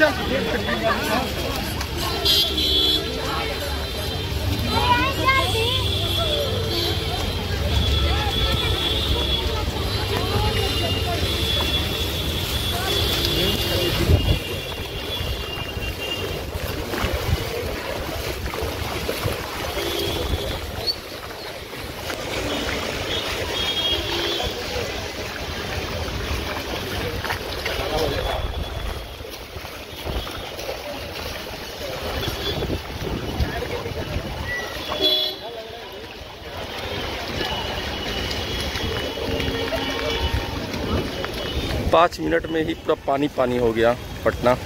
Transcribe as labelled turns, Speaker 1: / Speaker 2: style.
Speaker 1: Çabuk. पाँच मिनट में ही पूरा पानी पानी हो गया पटना।